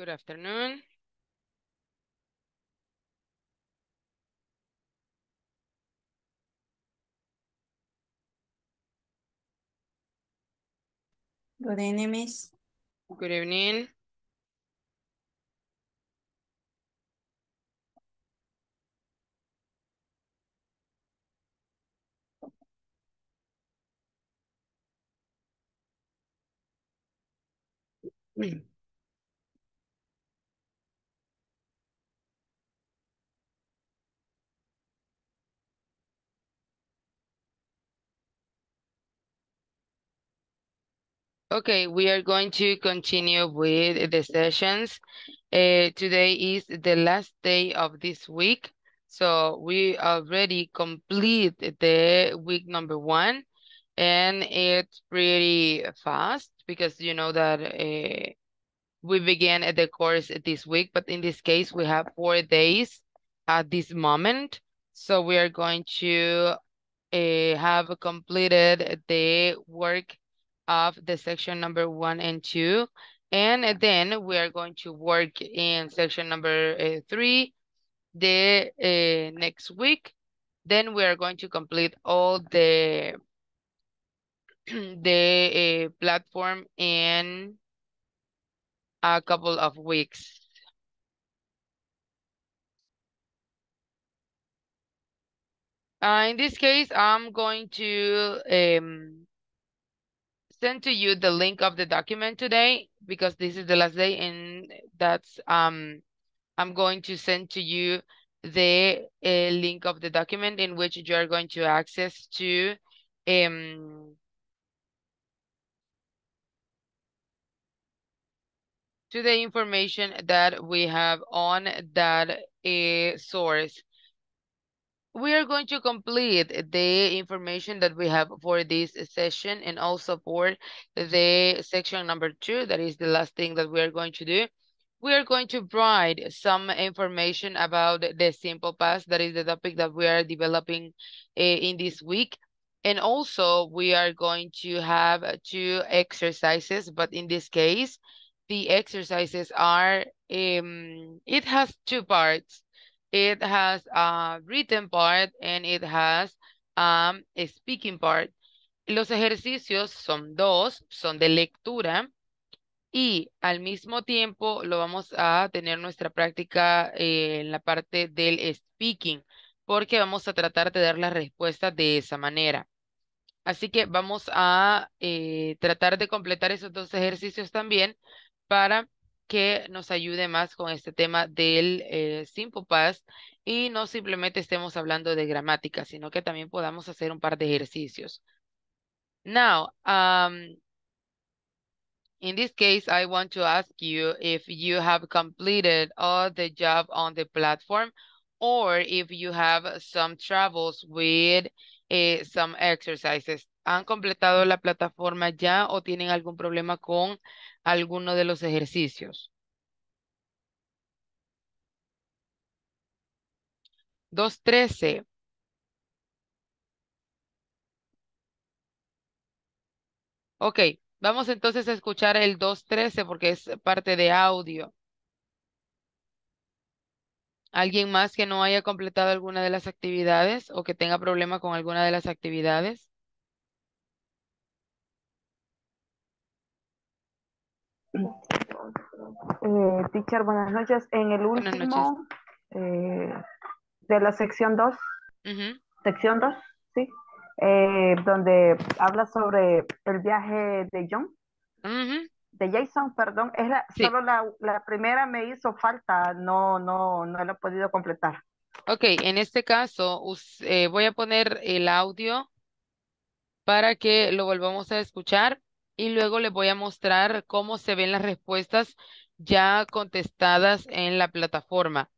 Good afternoon. Good evening, Miss. Good evening. Okay, we are going to continue with the sessions. Uh, today is the last day of this week. So we already complete the week number one and it's pretty fast because you know that uh, we began the course this week, but in this case, we have four days at this moment. So we are going to uh, have completed the work of the section number one and two. And then we are going to work in section number uh, three the uh, next week. Then we are going to complete all the the uh, platform in a couple of weeks. Uh, in this case, I'm going to um, send to you the link of the document today because this is the last day and that's um I'm going to send to you the uh, link of the document in which you are going to access to um to the information that we have on that uh, source we are going to complete the information that we have for this session and also for the section number two, that is the last thing that we are going to do. We are going to provide some information about the simple past, that is the topic that we are developing uh, in this week. And also we are going to have two exercises, but in this case, the exercises are, um, it has two parts. It has a written part and it has um, a speaking part. Los ejercicios son dos, son de lectura y al mismo tiempo lo vamos a tener nuestra práctica eh, en la parte del speaking, porque vamos a tratar de dar las respuestas de esa manera. Así que vamos a eh, tratar de completar esos dos ejercicios también para que nos ayude más con este tema del eh, simple past y no simplemente estemos hablando de gramática, sino que también podamos hacer un par de ejercicios. Now, um, in this case, I want to ask you if you have completed all the job on the platform or if you have some troubles with eh, some exercises. ¿Han completado la plataforma ya o tienen algún problema con alguno de los ejercicios. 2.13. Ok, vamos entonces a escuchar el 2.13 porque es parte de audio. ¿Alguien más que no haya completado alguna de las actividades o que tenga problema con alguna de las actividades? Eh, teacher, buenas noches. En el último eh, de la sección 2, sección 2, sí, eh, donde habla sobre el viaje de John, de Jason, perdón, es solo la, la, primera me hizo falta, no, no, no lo he podido completar. Ok, en este caso eh, voy a poner el audio para que lo volvamos a escuchar y luego les voy a mostrar cómo se ven las respuestas ya contestadas en la plataforma.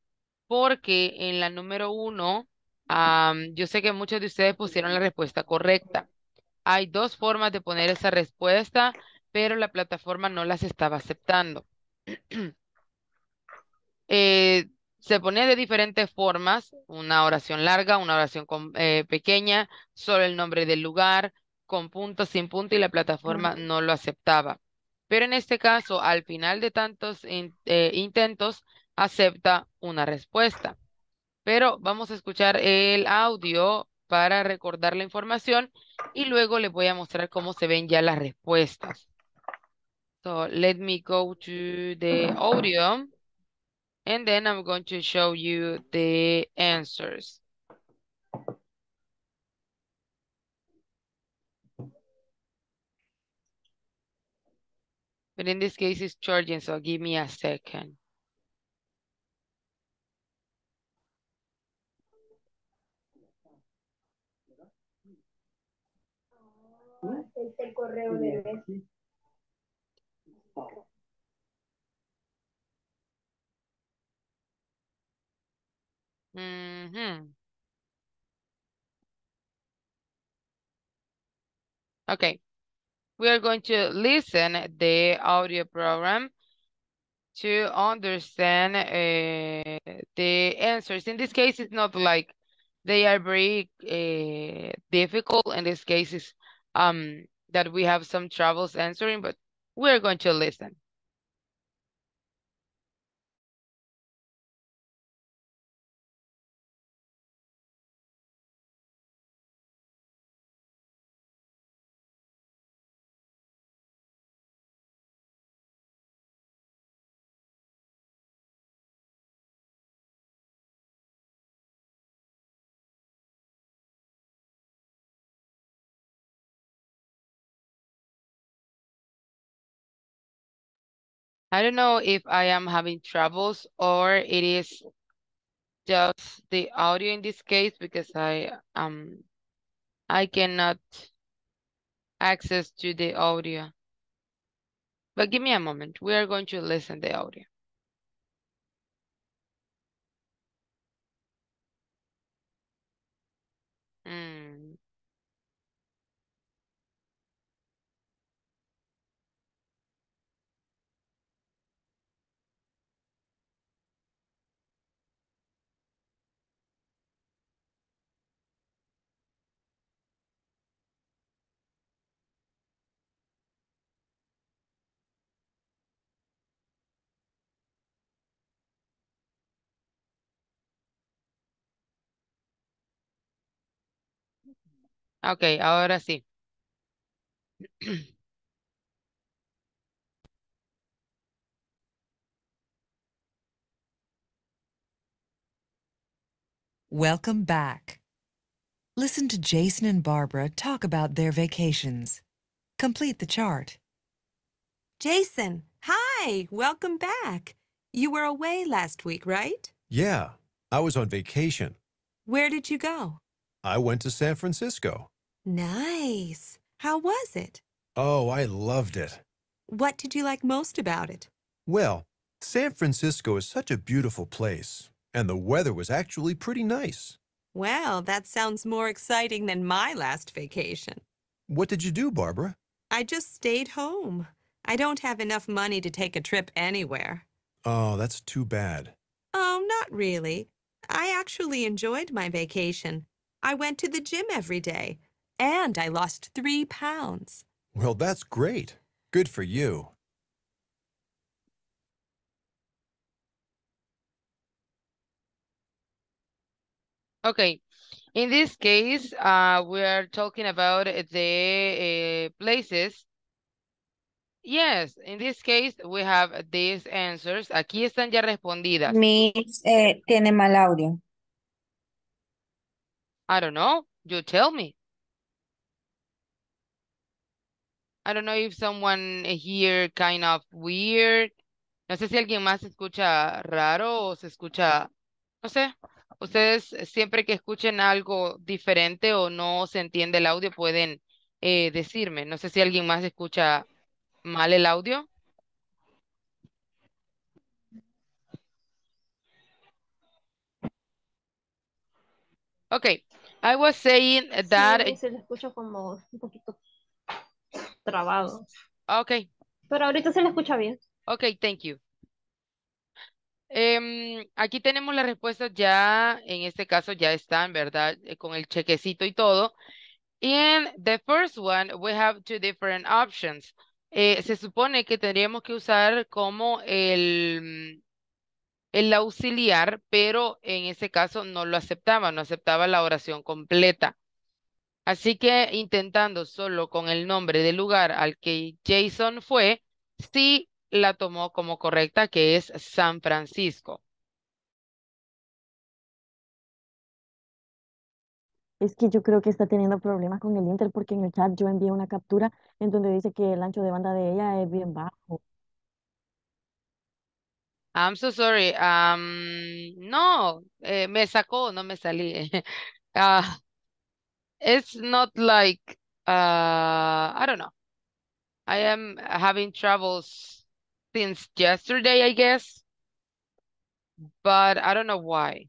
Porque en la número uno, yo sé que muchos de ustedes pusieron la respuesta correcta. Hay dos formas de poner esa respuesta, pero la plataforma no las estaba aceptando. Eh, se pone de diferentes formas, una oración larga, una oración eh, pequeña, solo el nombre del lugar, con punto, sin punto y la plataforma no lo aceptaba. Pero en este caso, al final de tantos eh, intentos, acepta una respuesta. Pero vamos a escuchar el audio para recordar la información y luego les voy a mostrar cómo se ven ya las respuestas. So let me go to the audio and then I'm going to show you the answers. But in this case, it's charging, so give me a second. Mm -hmm. Okay. We are going to listen the audio program to understand uh, the answers. In this case, it's not like they are very uh, difficult. In this case, it's um, that we have some troubles answering, but we're going to listen. I don't know if I am having troubles or it is just the audio in this case because I um I cannot access to the audio. But give me a moment. We are going to listen the audio. Mm. Ah, ok, ahora sí. Welcome back. Listen to Jason and Barbara talk about their vacations. Complete the chart. Jason, hi, welcome back. You were away last week, right? Yeah, I was on vacation. Where did you go? I went to San Francisco. Nice. How was it? Oh, I loved it. What did you like most about it? Well, San Francisco is such a beautiful place, and the weather was actually pretty nice. Well, that sounds more exciting than my last vacation. What did you do, Barbara? I just stayed home. I don't have enough money to take a trip anywhere. Oh, that's too bad. Oh, not really. I actually enjoyed my vacation. I went to the gym every day, and I lost three pounds. Well, that's great. Good for you. Okay, in this case, uh, we are talking about the uh, places. Yes, in this case, we have these answers. Aquí están ya respondidas. Miss, eh, tiene mal audio. I don't know. You tell me. I don't know if someone here kind of weird. No sé si alguien más se escucha raro o se escucha, no sé. Ustedes siempre que escuchen algo diferente o no se entiende el audio pueden eh, decirme. No sé si alguien más escucha mal el audio. Okay, I was saying that... Sí, se le escucha como un poquito trabado. Okay. Pero ahorita se le escucha bien. Okay, thank you. Em, aquí tenemos las respuestas ya, en este caso ya están, ¿verdad? Eh, con el chequecito y todo. In the first one, we have two different options. eh, se supone que tendríamos que usar como el, el auxiliar, pero en ese caso no lo aceptaba, no aceptaba la oración completa. Así que intentando solo con el nombre del lugar al que Jason fue, sí la tomó como correcta, que es San Francisco. Es que yo creo que está teniendo problemas con el Inter porque en el chat yo envié una captura en donde dice que el ancho de banda de ella es bien bajo. I'm so sorry. Um, no, eh, me sacó, no me salí. uh, it's not like, uh, I don't know. I am having troubles since yesterday, I guess. But I don't know why.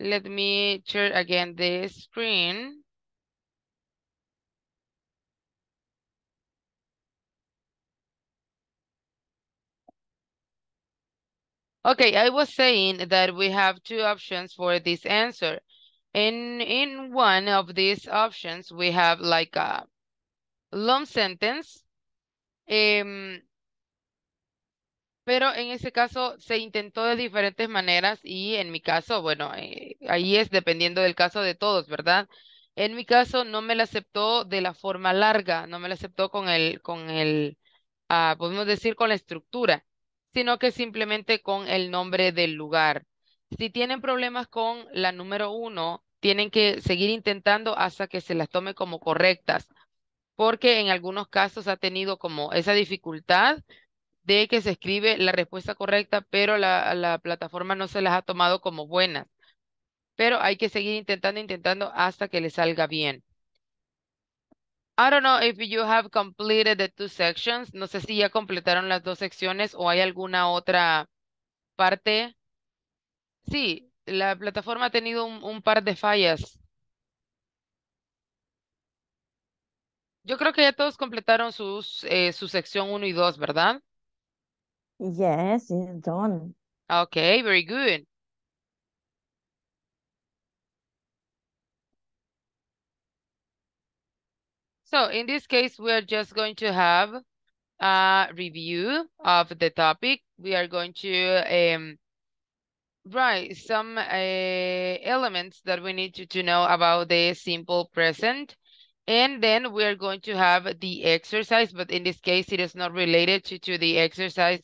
Let me share again the screen. Okay, I was saying that we have two options for this answer. And in one of these options, we have like a long sentence. Um, pero en ese caso se intentó de diferentes maneras y en mi caso, bueno, eh, ahí es dependiendo del caso de todos, ¿verdad? En mi caso no me la aceptó de la forma larga, no me la aceptó con el, con el, ah, podemos decir con la estructura, sino que simplemente con el nombre del lugar. Si tienen problemas con la número uno, tienen que seguir intentando hasta que se las tome como correctas, porque en algunos casos ha tenido como esa dificultad de que se escribe la respuesta correcta, pero la, la plataforma no se las ha tomado como buenas. Pero hay que seguir intentando, intentando hasta que le salga bien. I don't know if you have completed the two sections. No sé si ya completaron las dos secciones o hay alguna otra parte. Sí, la plataforma ha tenido un, par de fallas. Yo creo que ya todos completaron sus, eh, su sección 1 y 2, ¿verdad? Yes, it's done. Okay, very good. So in this case, we are just going to have a review of the topic. We are going to um, write some uh, elements that we need to, to know about the simple present. And then we are going to have the exercise, but in this case, it is not related to, to the exercise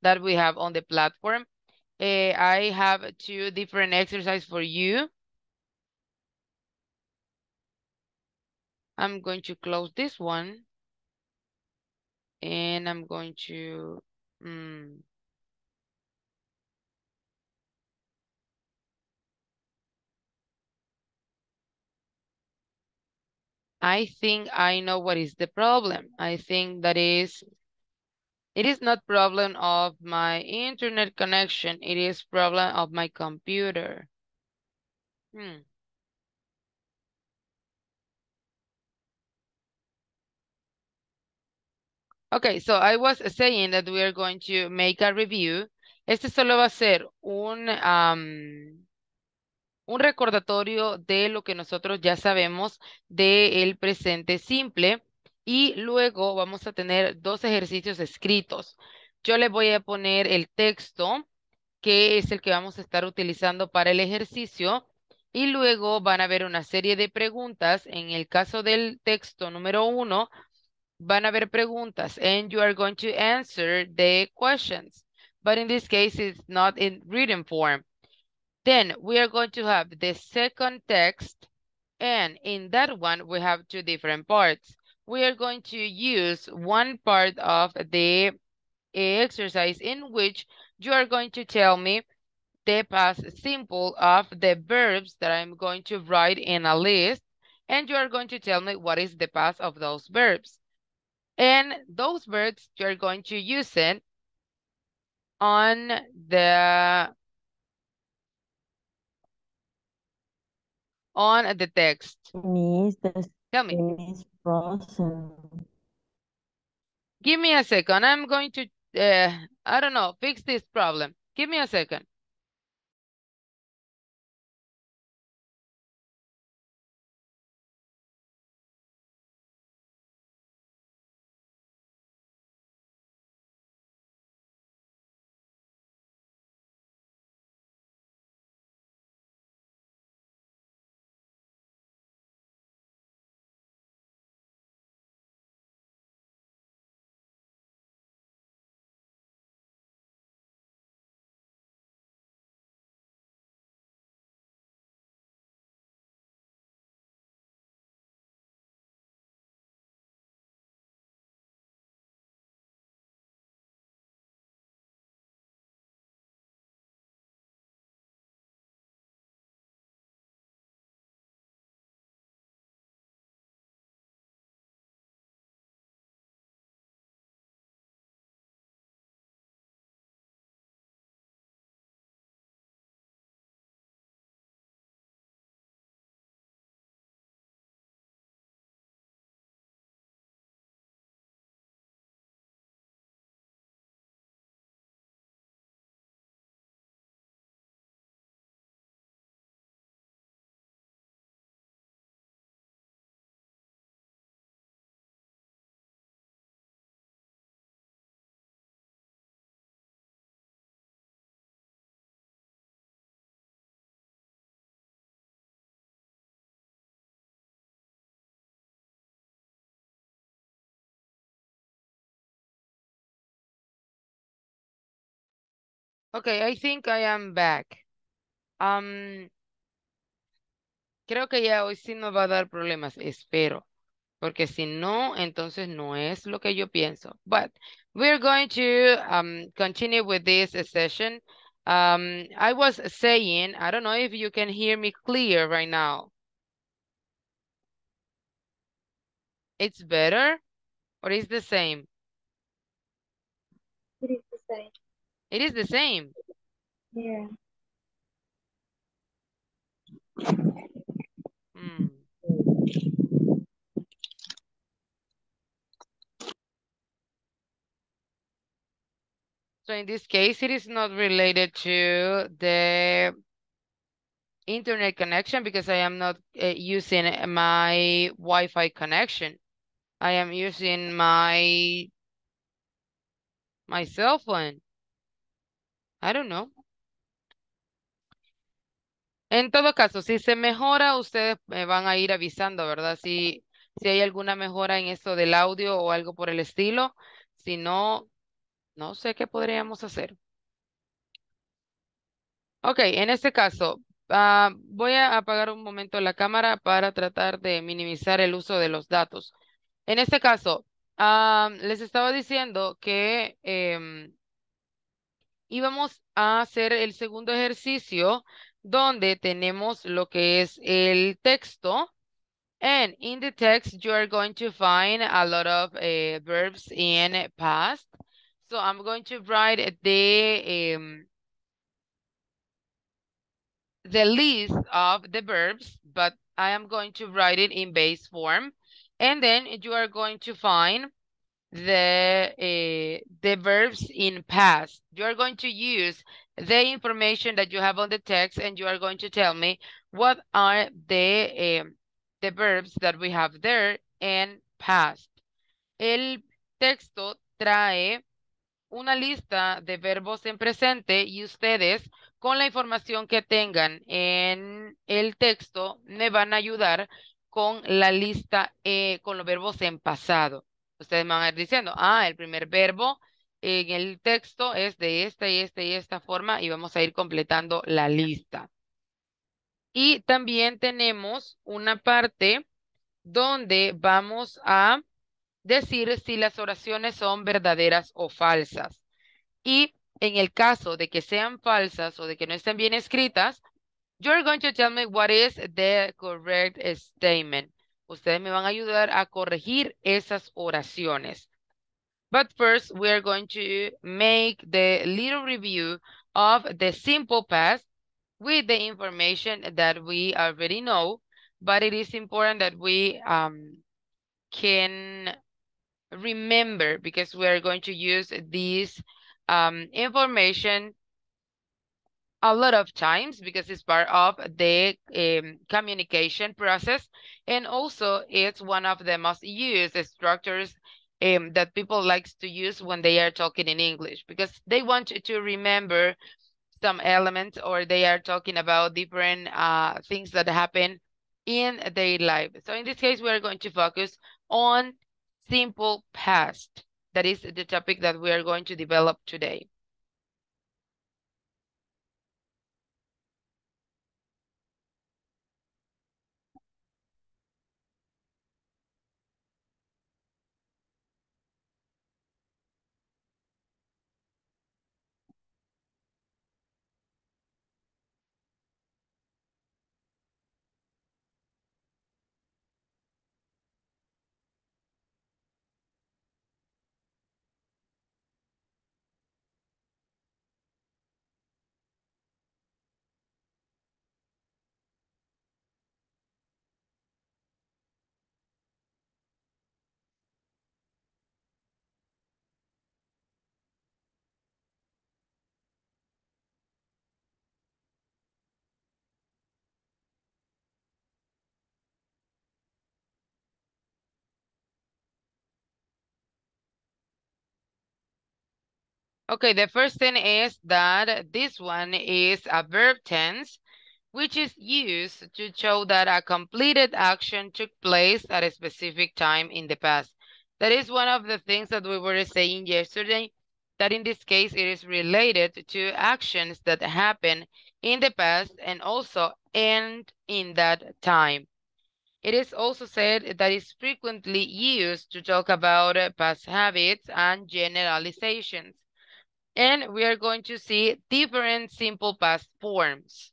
that we have on the platform. Uh, I have two different exercises for you. I'm going to close this one. And I'm going to... Mm, I think I know what is the problem. I think that is it is not problem of my internet connection. It is problem of my computer. Hmm. Okay, so I was saying that we are going to make a review. Este solo va a ser un, um, un recordatorio de lo que nosotros ya sabemos del presente simple y luego vamos a tener dos ejercicios escritos. Yo les voy a poner el texto, que es el que vamos a estar utilizando para el ejercicio, y luego van a haber una serie de preguntas. En el caso del texto número uno, van a haber preguntas, and you are going to answer the questions. But in this case, it's not in written form. Then we are going to have the second text, and in that one, we have two different parts we are going to use one part of the exercise in which you are going to tell me the past simple of the verbs that I'm going to write in a list, and you are going to tell me what is the past of those verbs. And those verbs, you're going to use it on the on the text. Miss, Tell me. Is frozen. Give me a second. I'm going to, uh, I don't know, fix this problem. Give me a second. Okay, I think I am back. Um, creo que ya hoy sí nos va a dar problemas, espero. Porque si no, entonces no es lo que yo pienso. But we're going to um, continue with this session. Um, I was saying, I don't know if you can hear me clear right now. It's better or is the same? It is the same. It is the same. Yeah. Hmm. So in this case, it is not related to the internet connection because I am not uh, using my Wi-Fi connection. I am using my my cell phone. I don't know. En todo caso, si se mejora, ustedes me van a ir avisando, ¿verdad? Si, si hay alguna mejora en esto del audio o algo por el estilo. Si no, no sé qué podríamos hacer. Ok, en este caso, uh, voy a apagar un momento la cámara para tratar de minimizar el uso de los datos. En este caso, uh, les estaba diciendo que eh, íbamos a hacer el segundo ejercicio donde tenemos lo que es el texto. And in the text, you are going to find a lot of uh, verbs in past. So I'm going to write the um, the list of the verbs, but I am going to write it in base form. And then you are going to find the uh, the verbs in past. You are going to use the information that you have on the text and you are going to tell me what are the, um, the verbs that we have there in past. El texto trae una lista de verbos en presente y ustedes con la información que tengan en el texto me van a ayudar con la lista, eh, con los verbos en pasado. Ustedes me van a ir diciendo, ah, el primer verbo en el texto es de esta y esta y esta forma y vamos a ir completando la lista. Y también tenemos una parte donde vamos a decir si las oraciones son verdaderas o falsas. Y en el caso de que sean falsas o de que no estén bien escritas, you're going to tell me what is the correct statement. Ustedes me van a ayudar a corregir esas oraciones. But first, we are going to make the little review of the simple past with the information that we already know, but it is important that we um, can remember because we are going to use this um, information a lot of times because it's part of the um, communication process and also it's one of the most used structures um, that people likes to use when they are talking in English because they want to remember some elements or they are talking about different uh, things that happen in their life. So in this case, we are going to focus on simple past. That is the topic that we are going to develop today. Okay, the first thing is that this one is a verb tense, which is used to show that a completed action took place at a specific time in the past. That is one of the things that we were saying yesterday, that in this case it is related to actions that happen in the past and also end in that time. It is also said that it's frequently used to talk about past habits and generalizations. And we are going to see different simple past forms.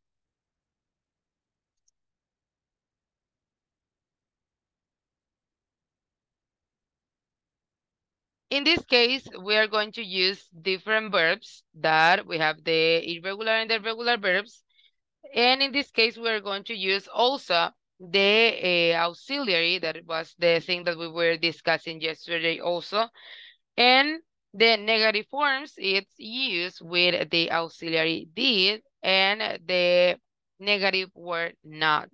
In this case, we are going to use different verbs that we have the irregular and the regular verbs. And in this case, we're going to use also the uh, auxiliary, that was the thing that we were discussing yesterday also. And the negative forms, it's used with the auxiliary did and the negative word not.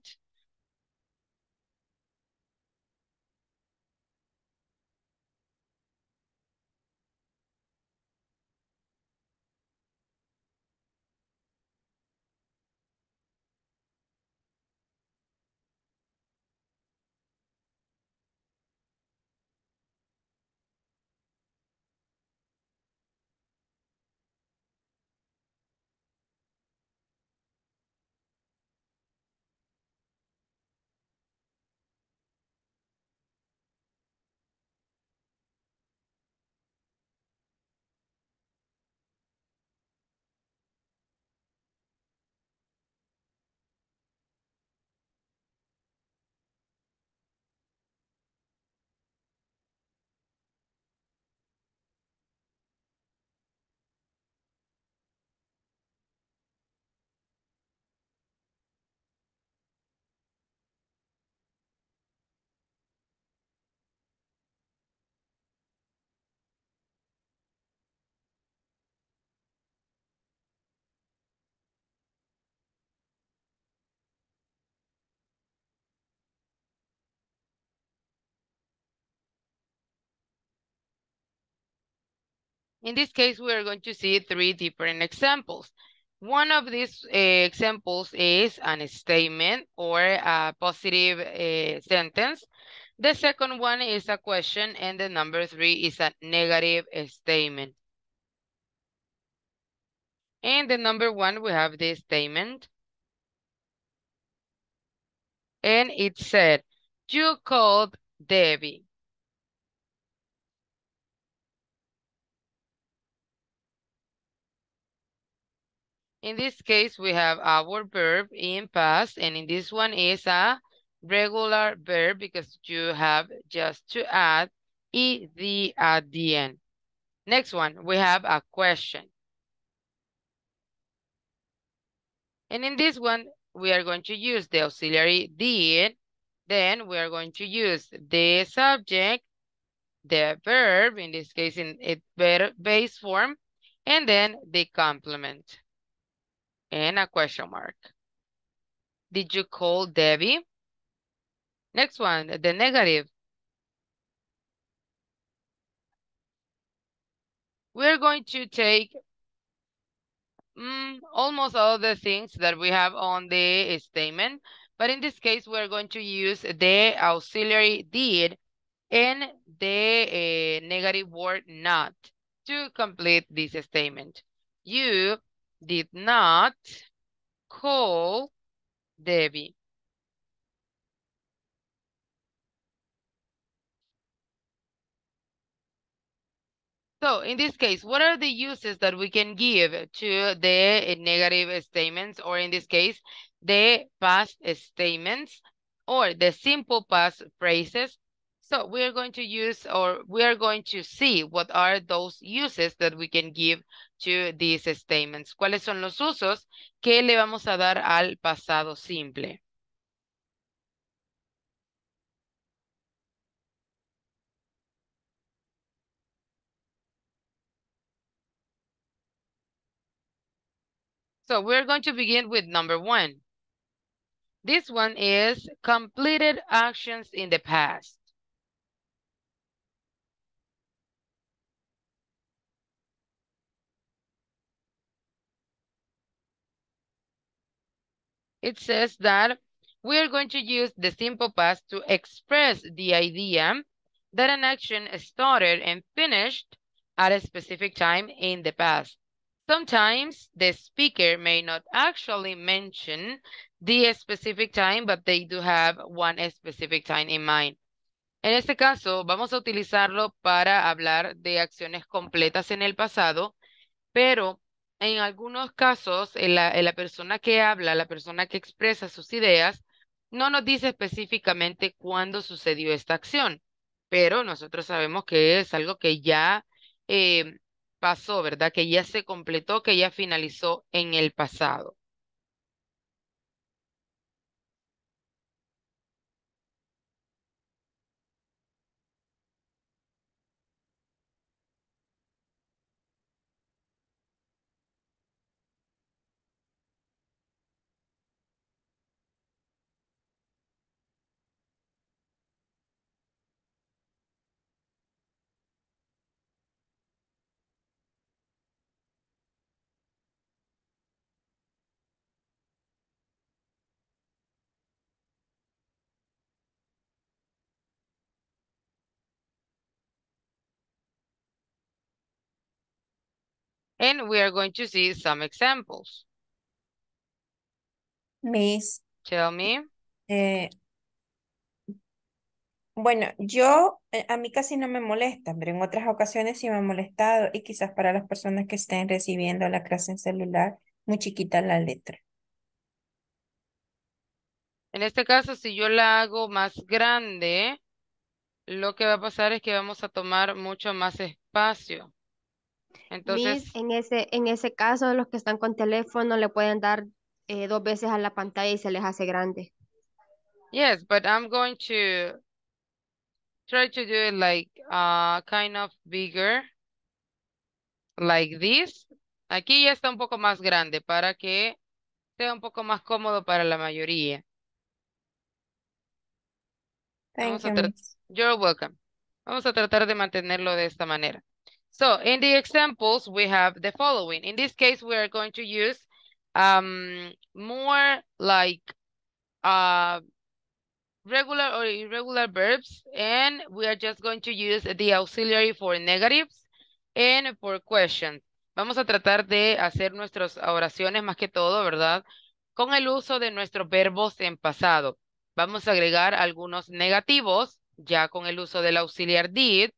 In this case, we are going to see three different examples. One of these uh, examples is an statement or a positive uh, sentence. The second one is a question, and the number three is a negative statement. And the number one, we have this statement. And it said, you called Debbie. In this case, we have our verb in past, and in this one is a regular verb because you have just to add ed at the end. Next one, we have a question. And in this one, we are going to use the auxiliary did, then we are going to use the subject, the verb, in this case in its base form, and then the complement and a question mark. Did you call Debbie? Next one, the negative. We're going to take mm, almost all the things that we have on the statement, but in this case, we're going to use the auxiliary did and the uh, negative word not to complete this statement. You did not call Debbie. So in this case, what are the uses that we can give to the negative statements, or in this case, the past statements, or the simple past phrases so we are going to use or we are going to see what are those uses that we can give to these statements. ¿Cuáles son los usos que le vamos a dar al pasado simple? So we're going to begin with number one. This one is completed actions in the past. It says that we are going to use the simple past to express the idea that an action started and finished at a specific time in the past. Sometimes the speaker may not actually mention the specific time, but they do have one specific time in mind. En este caso, vamos a utilizarlo para hablar de acciones completas en el pasado, pero en algunos casos, la, la persona que habla, la persona que expresa sus ideas, no nos dice específicamente cuándo sucedió esta acción, pero nosotros sabemos que es algo que ya eh, pasó, ¿verdad? Que ya se completó, que ya finalizó en el pasado. And we are going to see some examples. Miss. Tell me. Eh, bueno, yo, eh, a mí casi no me molesta, pero en otras ocasiones sí me ha molestado y quizás para las personas que estén recibiendo la clase en celular, muy chiquita la letra. En este caso, si yo la hago más grande, lo que va a pasar es que vamos a tomar mucho más espacio. Entonces, en ese, en ese caso, los que están con teléfono le pueden dar eh, dos veces a la pantalla y se les hace grande. yes, but I'm going to try to do it like uh, kind of bigger, like this. Aquí ya está un poco más grande para que sea un poco más cómodo para la mayoría. Thank you, You're welcome. Vamos a tratar de mantenerlo de esta manera. So in the examples, we have the following. In this case, we are going to use um, more like uh, regular or irregular verbs, and we are just going to use the auxiliary for negatives and for questions. Vamos a tratar de hacer nuestras oraciones más que todo, ¿verdad? Con el uso de nuestros verbos en pasado. Vamos a agregar algunos negativos, ya con el uso del auxiliar did,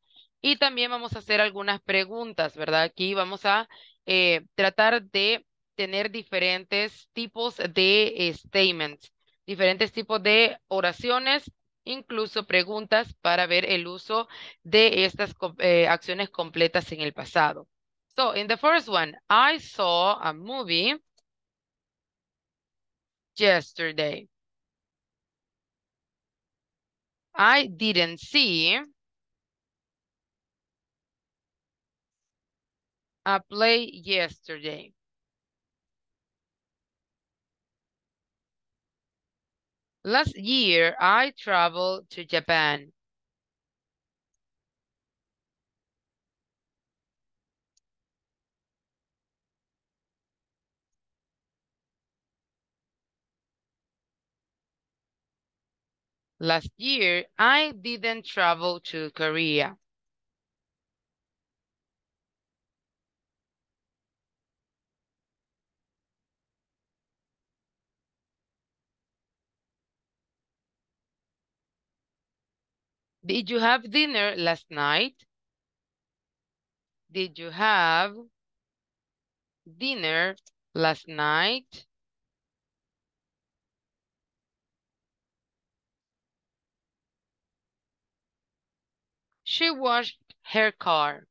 y también vamos a hacer algunas preguntas, ¿verdad? Aquí vamos a eh, tratar de tener diferentes tipos de statements, diferentes tipos de oraciones, incluso preguntas para ver el uso de estas eh, acciones completas en el pasado. So, in the first one, I saw a movie yesterday. I didn't see a play yesterday. Last year, I traveled to Japan. Last year, I didn't travel to Korea. Did you have dinner last night? Did you have dinner last night? She washed her car.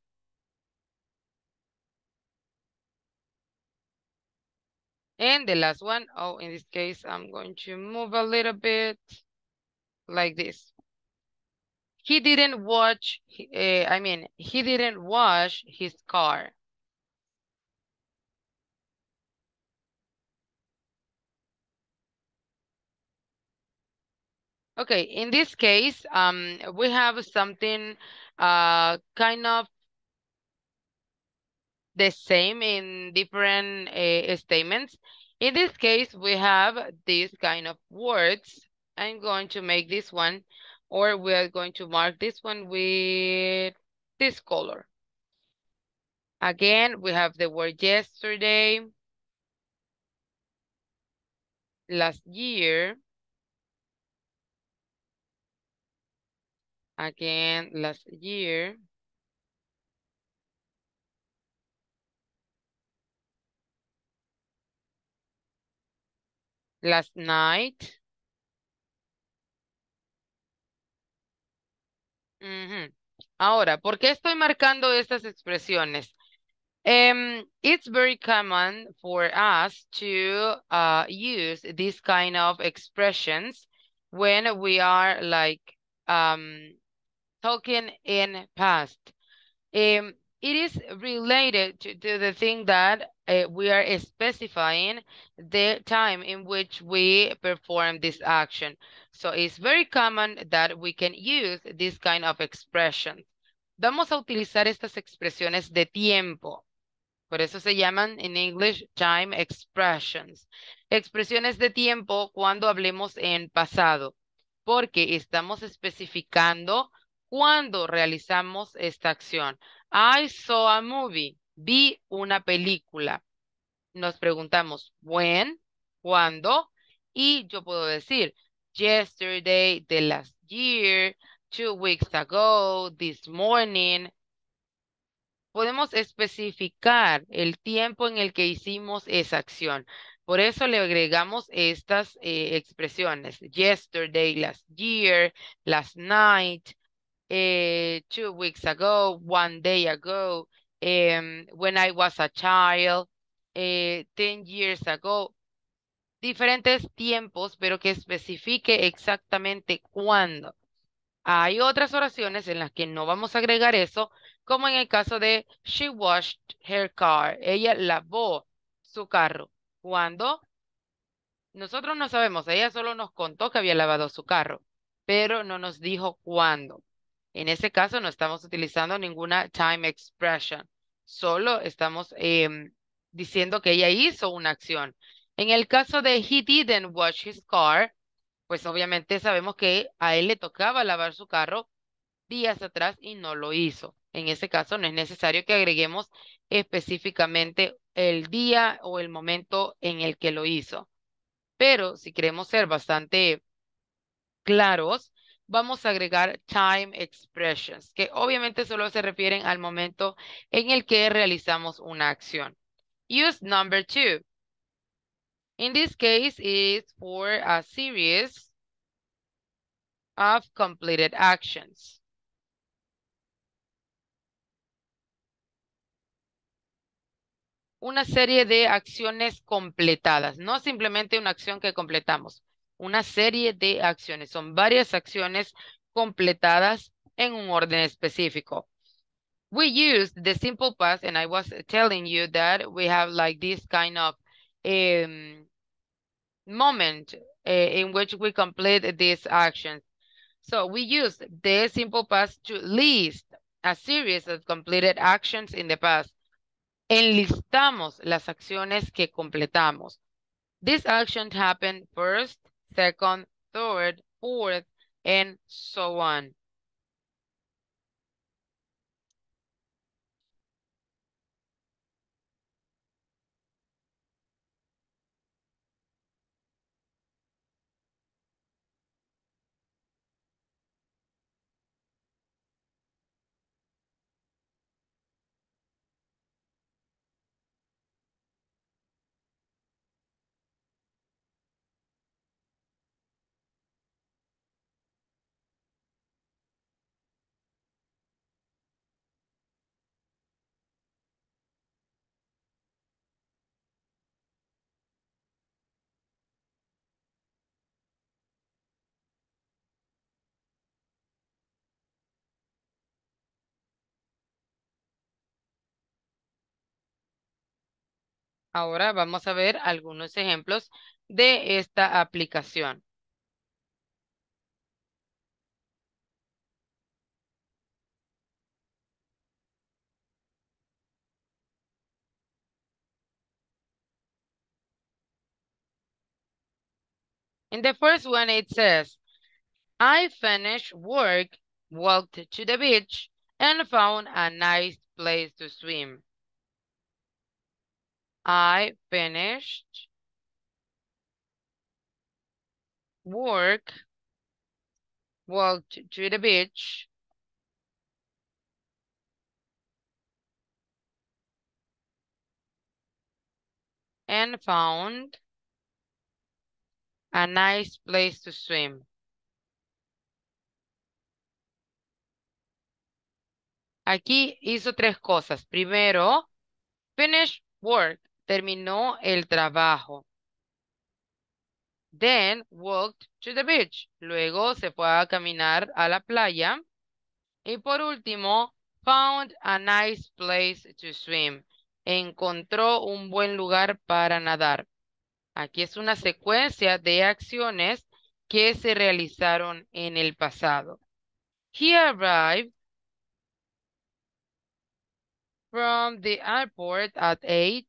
And the last one, oh, in this case, I'm going to move a little bit like this. He didn't watch, uh, I mean, he didn't wash his car. Okay, in this case, um, we have something uh, kind of the same in different uh, statements. In this case, we have these kind of words. I'm going to make this one or we are going to mark this one with this color. Again, we have the word yesterday. Last year. Again, last year. Last night. Ahora, ¿por qué estoy marcando estas expresiones? Um, it's very common for us to uh, use this kind of expressions when we are like um, talking in past. Um, it is related to, to the thing that uh, we are specifying the time in which we perform this action. So it's very common that we can use this kind of expression. Vamos a utilizar estas expresiones de tiempo. Por eso se llaman en English time expressions. Expresiones de tiempo cuando hablemos en pasado, porque estamos especificando cuando realizamos esta acción. I saw a movie. Vi una película. Nos preguntamos, when, cuándo, y yo puedo decir, yesterday, the last year, two weeks ago, this morning. Podemos especificar el tiempo en el que hicimos esa acción. Por eso le agregamos estas eh, expresiones. Yesterday, last year, last night, uh, two weeks ago, one day ago, um, when I was a child, uh, 10 years ago. Diferentes tiempos, pero que especifique exactamente cuándo. Hay otras oraciones en las que no vamos a agregar eso, como en el caso de she washed her car. Ella lavó su carro. ¿Cuándo? Nosotros no sabemos, ella solo nos contó que había lavado su carro, pero no nos dijo cuándo. En ese caso no estamos utilizando ninguna time expression, solo estamos em, diciendo que ella hizo una acción. En el caso de he didn't wash his car, pues obviamente sabemos que a él le tocaba lavar su carro días atrás y no lo hizo. En ese caso no es necesario que agreguemos específicamente el día o el momento en el que lo hizo. Pero si queremos ser bastante claros, vamos a agregar time expressions, que obviamente solo se refieren al momento en el que realizamos una acción. Use number two. In this case, it's for a series of completed actions. Una serie de acciones completadas, no simplemente una acción que completamos una serie de acciones. Son varias acciones completadas en un orden específico. We use the simple past, and I was telling you that we have like this kind of um, moment uh, in which we complete these actions. So we use the simple past to list a series of completed actions in the past. Enlistamos las acciones que completamos. These actions happen first, second, third, fourth, and so on. Ahora vamos a ver algunos ejemplos de esta aplicación. In the first one, it says, I finished work, walked to the beach, and found a nice place to swim. I finished work, walked to the beach, and found a nice place to swim. Aquí hizo tres cosas. Primero, finish work, terminó el trabajo. Then walked to the beach. Luego se fue a caminar a la playa. Y por último, found a nice place to swim. Encontró un buen lugar para nadar. Aquí es una secuencia de acciones que se realizaron en el pasado. He arrived from the airport at 8.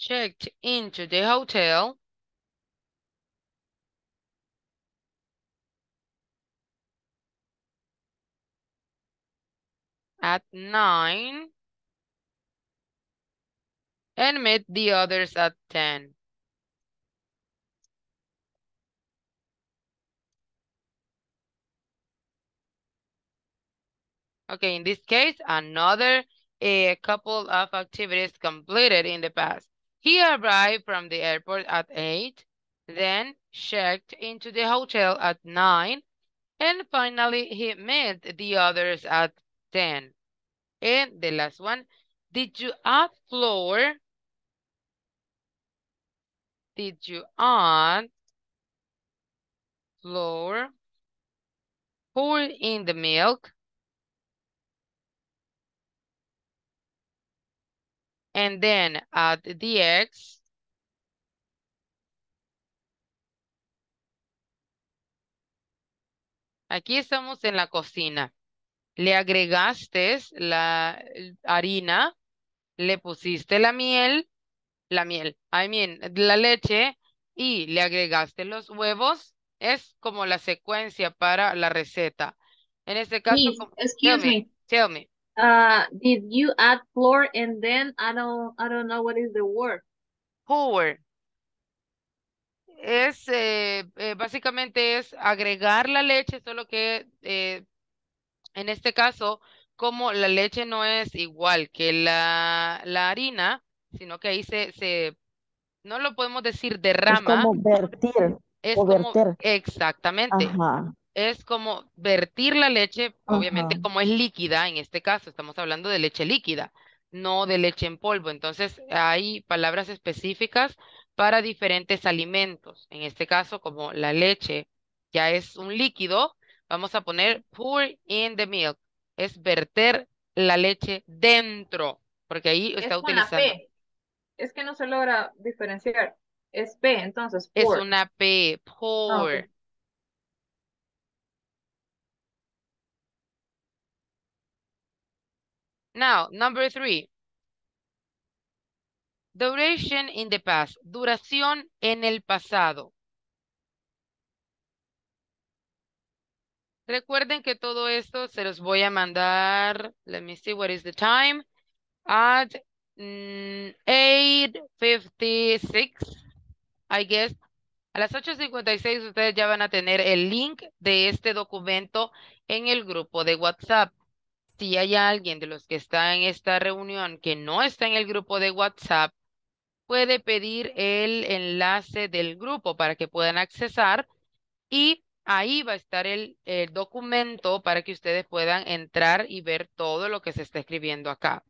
Checked into the hotel. At 9. And met the others at 10. Okay, in this case, another a couple of activities completed in the past. He arrived from the airport at 8, then checked into the hotel at 9, and finally he met the others at 10. And the last one, did you add flour? Did you add flour? Pour in the milk. And then add the eggs. Aquí estamos en la cocina. Le agregaste la harina, le pusiste la miel, la miel, I mean, la leche y le agregaste los huevos. Es como la secuencia para la receta. En este caso, excuse me. Tell me. Uh, did you add flour and then I don't I don't know what is the word. Pour. Es eh, eh, básicamente es agregar la leche, solo que eh, en este caso, como la leche no es igual que la, la harina, sino que ahí se, se, no lo podemos decir derrama. Es como vertir. Es o como, verter. exactamente. Ajá es como vertir la leche, obviamente como es líquida, en este caso estamos hablando de leche líquida, no de leche en polvo. Entonces hay palabras específicas para diferentes alimentos. En este caso, como la leche ya es un líquido, vamos a poner pour in the milk, es verter la leche dentro, porque ahí está es utilizando. P. Es que no se logra diferenciar. Es P, entonces. Es una P, pour. Ah, Now, number three. Duration in the past. Duración en el pasado. Recuerden que todo esto se los voy a mandar. Let me see what is the time. At 8.56, mm, I guess. A las 8.56 ustedes ya van a tener el link de este documento en el grupo de WhatsApp si hay alguien de los que está en esta reunión que no está en el grupo de WhatsApp, puede pedir el enlace del grupo para que puedan accesar y ahí va a estar el, documento para que ustedes puedan entrar y ver todo lo que se está escribiendo acá.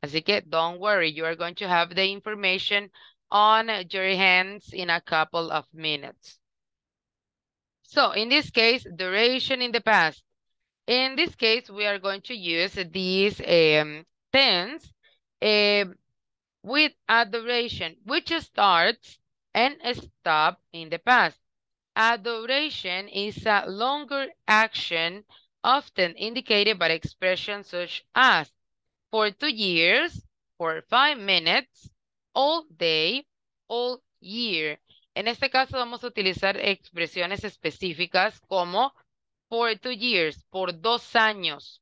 Así que don't worry, you are going to have the information on your hands in a couple of minutes. So in this case, duration in the past. In this case, we are going to use these um, tense uh, with a duration which starts and stops in the past. A duration is a longer action often indicated by expressions such as for two years, for five minutes, all day, all year. En este caso vamos a utilizar expresiones específicas como for two years, por dos años,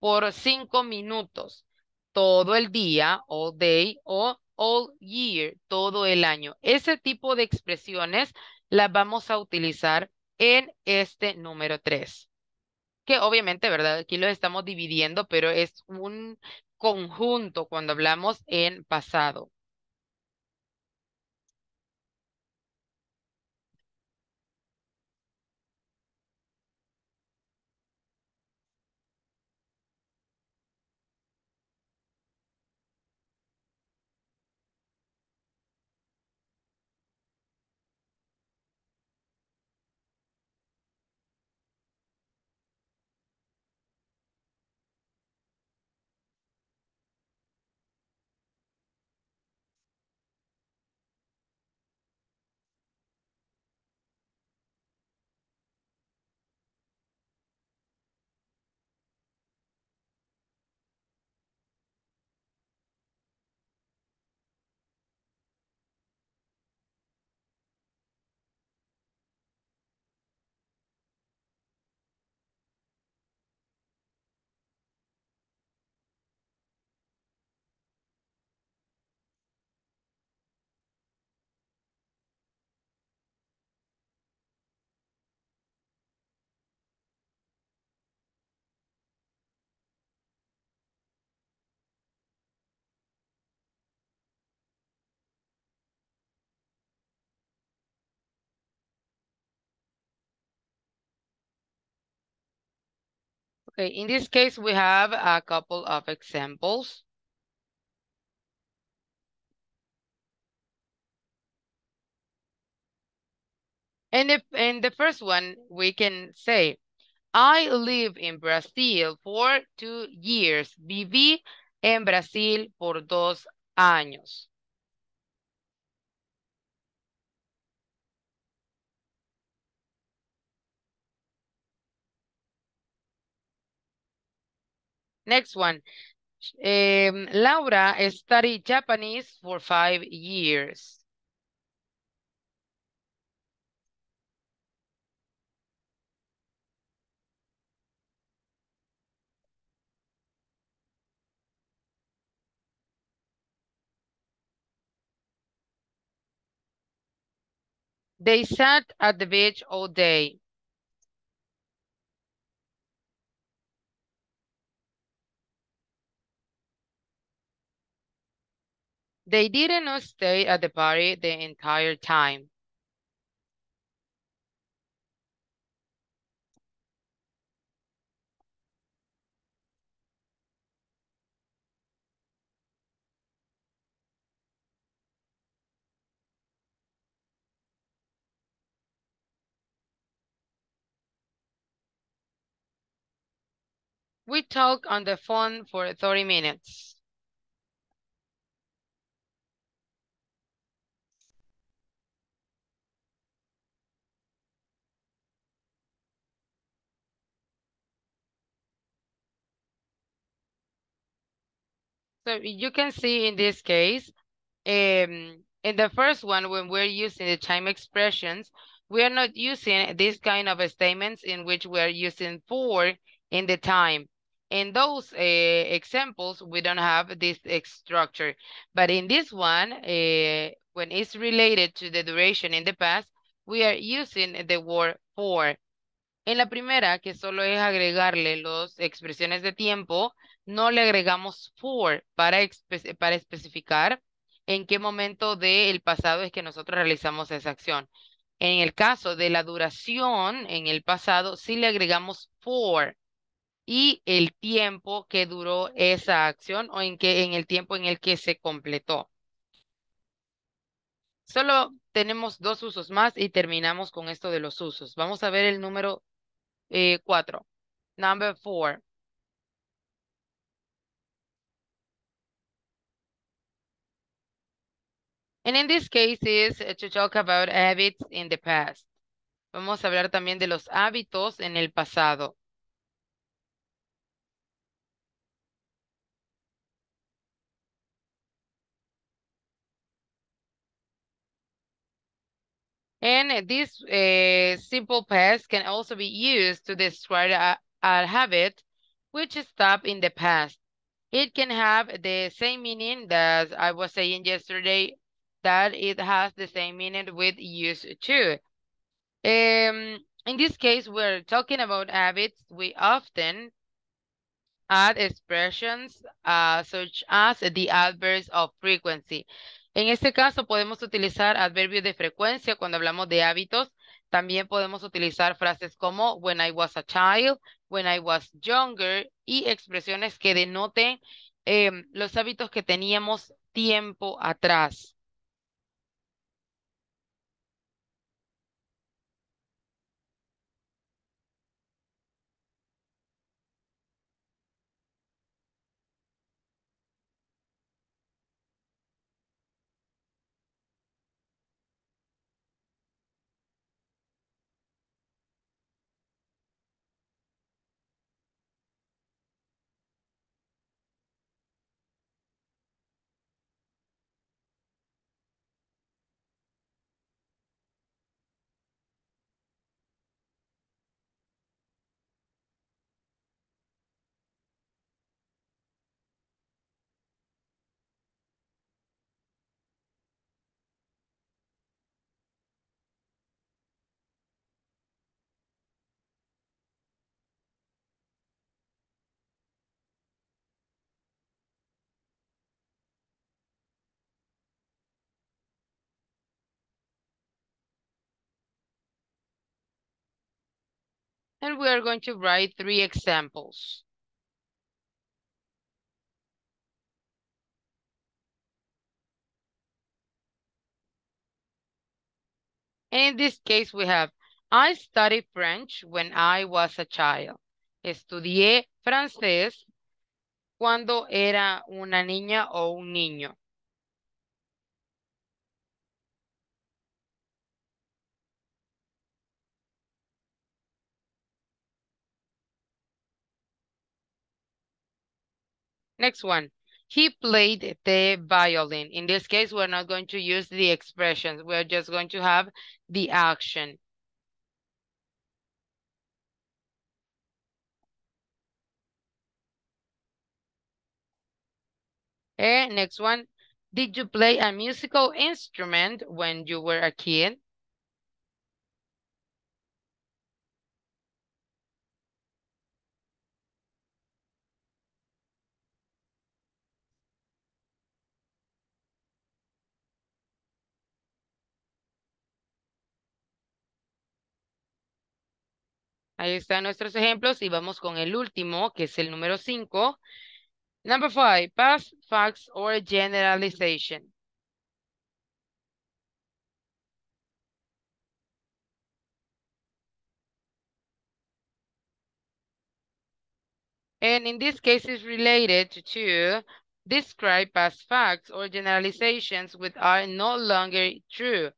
por cinco minutos, todo el día, all day, o all year, todo el año. Ese tipo de expresiones las vamos a utilizar en este número 3. Que obviamente, ¿verdad? Aquí lo estamos dividiendo, pero es un conjunto cuando hablamos en pasado. Okay, in this case, we have a couple of examples. And if in the first one, we can say, I live in Brazil for two years. Viví en Brasil por dos años. Next one. Um, Laura studied Japanese for five years. They sat at the beach all day. They didn't stay at the party the entire time. We talked on the phone for 30 minutes. So you can see in this case, um, in the first one, when we're using the time expressions, we are not using this kind of statements in which we are using for in the time. In those uh, examples, we don't have this structure. But in this one, uh, when it's related to the duration in the past, we are using the word for. En la primera, que solo es agregarle las expresiones de tiempo, no le agregamos for para, para especificar en qué momento del pasado es que nosotros realizamos esa acción. En el caso de la duración en el pasado, sí le agregamos for y el tiempo que duró esa acción o en, que, en el tiempo en el que se completó. Solo tenemos dos usos más y terminamos con esto de los usos. Vamos a ver el número eh, cuatro. Number four. And in this case is to talk about habits in the past. Vamos a hablar también de los hábitos en el pasado. And this uh, simple past can also be used to describe a, a habit which stopped in the past. It can have the same meaning that I was saying yesterday, that it has the same meaning with used to. Um, in this case, we're talking about habits. We often add expressions uh, such as the adverbs of frequency. En este caso podemos utilizar adverbios de frecuencia cuando hablamos de hábitos. También podemos utilizar frases como when I was a child, when I was younger y expresiones que denoten em, los hábitos que teníamos tiempo atrás. And we are going to write three examples. in this case, we have, I studied French when I was a child. Estudié francés cuando era una niña o un niño. Next one. He played the violin. In this case, we're not going to use the expressions. We're just going to have the action. And eh, next one. Did you play a musical instrument when you were a kid? Ahí están nuestros ejemplos y vamos con el último, que es el número 5. Number five, past facts or generalization. And in this case, it's related to describe past facts or generalizations which are no longer true.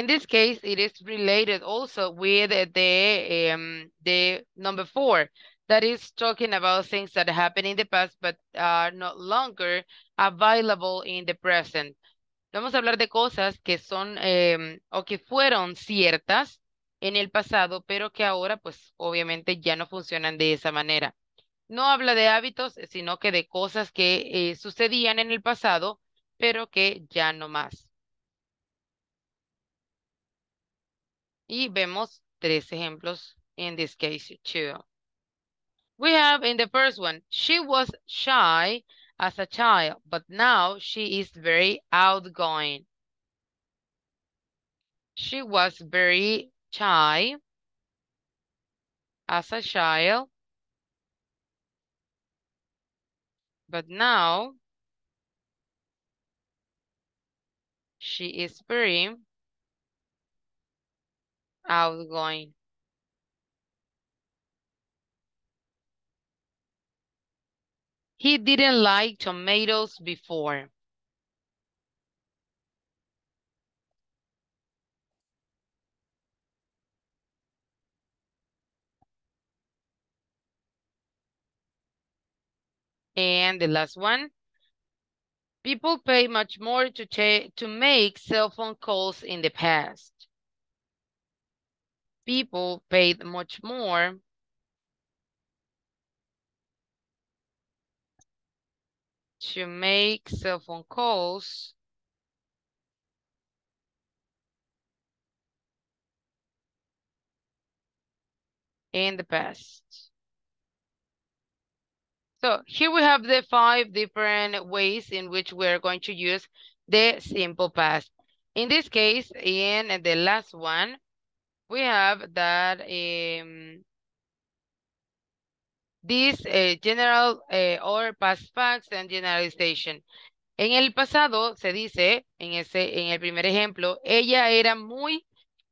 In this case, it is related also with the, um, the number four, that is talking about things that happened in the past but are no longer available in the present. Vamos a hablar de cosas que son em, o que fueron ciertas en el pasado, pero que ahora pues obviamente ya no funcionan de esa manera. No habla de hábitos, sino que de cosas que eh, sucedían en el pasado, pero que ya no más. Y vemos tres ejemplos in this case too. We have in the first one, she was shy as a child, but now she is very outgoing. She was very shy as a child, but now she is very outgoing. He didn't like tomatoes before. And the last one. People pay much more to, to make cell phone calls in the past. People paid much more to make cell phone calls in the past. So here we have the five different ways in which we're going to use the simple past. In this case, in the last one, we have that um, this uh, general uh, or past facts and generalization. En el pasado se dice, en, ese, en el primer ejemplo, ella era muy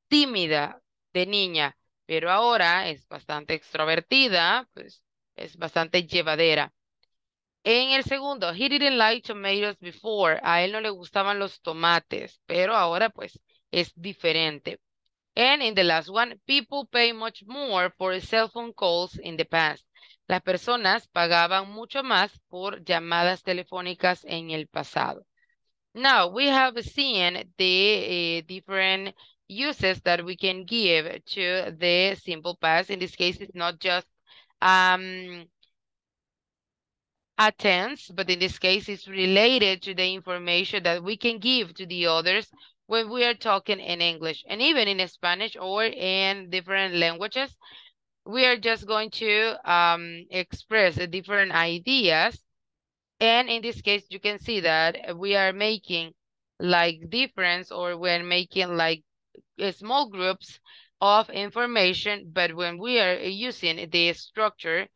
tímida de niña, pero ahora es bastante extrovertida, pues es bastante llevadera. En el segundo, he didn't like tomatoes before. A él no le gustaban los tomates, pero ahora pues es diferente. And in the last one, people pay much more for cell phone calls in the past. Las personas pagaban mucho más por llamadas telefónicas en el pasado. Now, we have seen the uh, different uses that we can give to the simple past. In this case, it's not just um, a tense, but in this case, it's related to the information that we can give to the others when we are talking in English. And even in Spanish or in different languages, we are just going to um, express different ideas. And in this case, you can see that we are making like difference or we're making like small groups of information, but when we are using the structure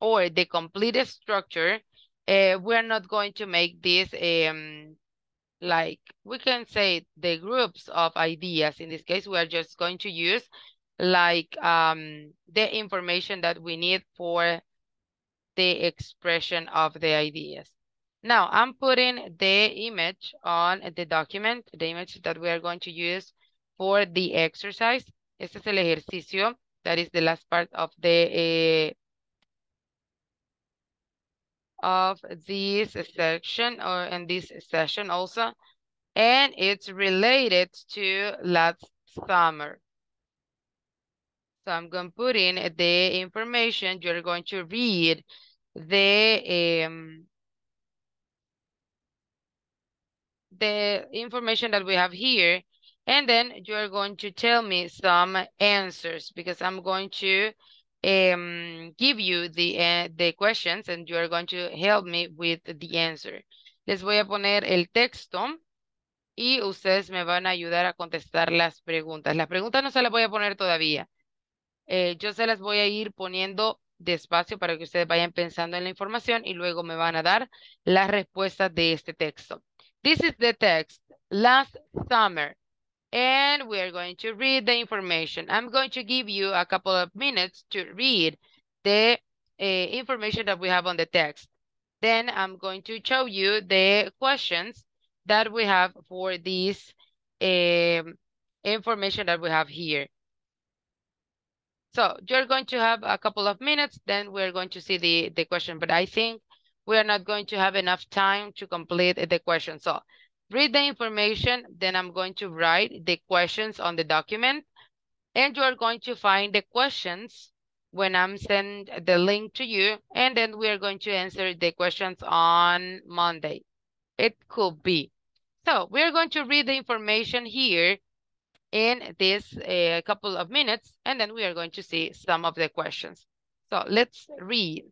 or the complete structure, uh, we're not going to make this um, like we can say the groups of ideas. In this case, we are just going to use like um, the information that we need for the expression of the ideas. Now, I'm putting the image on the document, the image that we are going to use for the exercise. Este es el ejercicio. That is the last part of the uh, of this section or in this session also. And it's related to last summer. So I'm going to put in the information. You're going to read the um, the information that we have here. And then you're going to tell me some answers because I'm going to um, give you the, uh, the questions and you are going to help me with the answer. Les voy a poner el texto y ustedes me van a ayudar a contestar las preguntas. Las preguntas no se las voy a poner todavía. Eh, yo se las voy a ir poniendo despacio para que ustedes vayan pensando en la información y luego me van a dar las respuestas de este texto. This is the text. Last summer, and we are going to read the information. I'm going to give you a couple of minutes to read the uh, information that we have on the text. Then I'm going to show you the questions that we have for this um, information that we have here. So you're going to have a couple of minutes, then we're going to see the, the question, but I think we are not going to have enough time to complete the question. So read the information, then I'm going to write the questions on the document, and you are going to find the questions when I'm send the link to you, and then we are going to answer the questions on Monday. It could be. So we're going to read the information here in this uh, couple of minutes, and then we are going to see some of the questions. So let's read.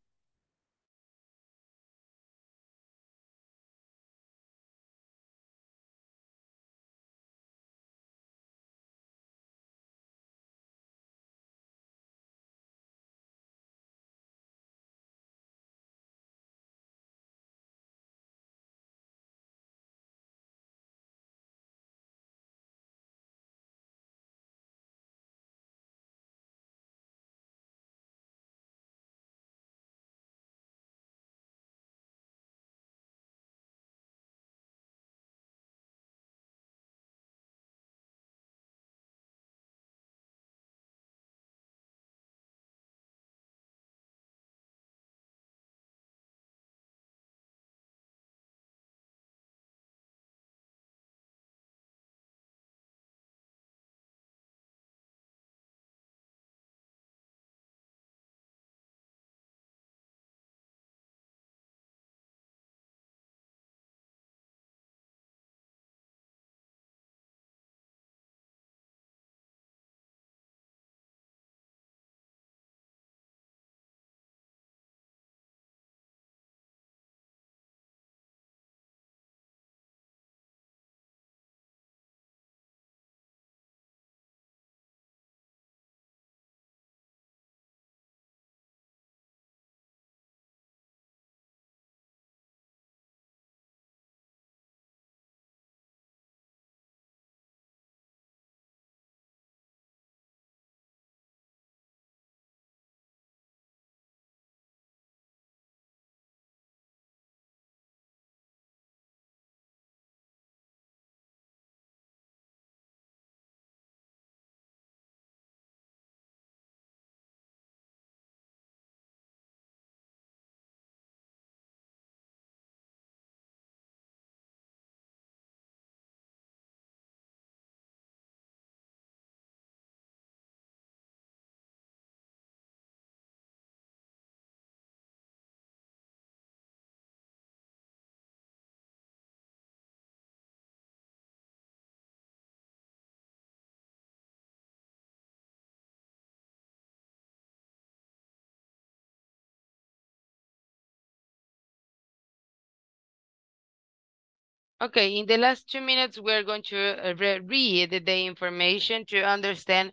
Okay, in the last two minutes, we're going to uh, re read the information to understand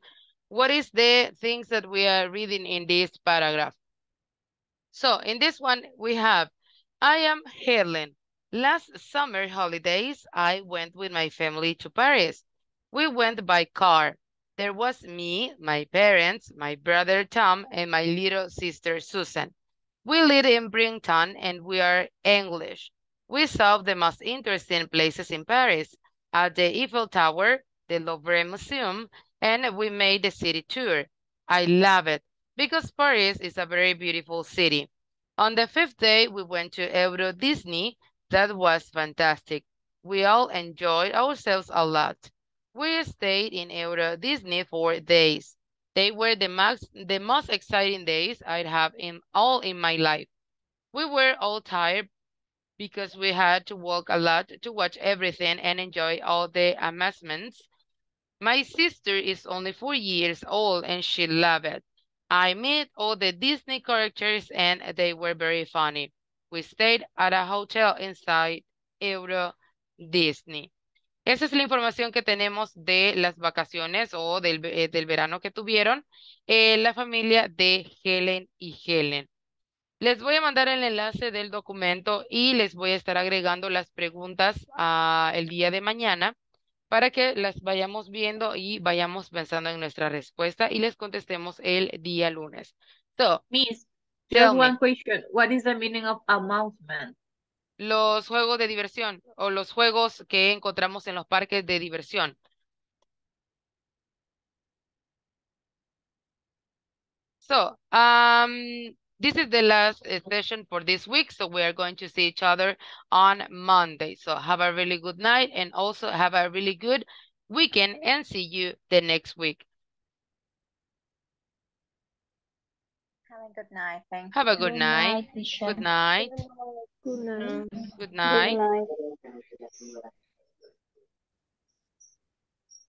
what is the things that we are reading in this paragraph. So in this one, we have, I am Helen. Last summer holidays, I went with my family to Paris. We went by car. There was me, my parents, my brother Tom, and my little sister Susan. We live in Brington and we are English. We saw the most interesting places in Paris, at the Eiffel Tower, the Louvre Museum, and we made the city tour. I love it because Paris is a very beautiful city. On the fifth day, we went to Euro Disney. That was fantastic. We all enjoyed ourselves a lot. We stayed in Euro Disney for days. They were the, max, the most exciting days I'd have in all in my life. We were all tired because we had to walk a lot to watch everything and enjoy all the amusements. My sister is only four years old and she loved it. I met all the Disney characters and they were very funny. We stayed at a hotel inside Euro Disney. Esa es la información que tenemos de las vacaciones o del, eh, del verano que tuvieron eh, la familia de Helen y Helen. Les voy a mandar el enlace del documento y les voy a estar agregando las preguntas uh, el día de mañana para que las vayamos viendo y vayamos pensando en nuestra respuesta y les contestemos el día lunes. So, Miss, just one question. What is the meaning of amusement? Los juegos de diversión o los juegos que encontramos en los parques de diversión. So, um, this is the last uh, session for this week. So we are going to see each other on Monday. So have a really good night and also have a really good weekend and see you the next week. Have a good night. Thank you. have a good, good night. night good night. Good night. Good night. Good night.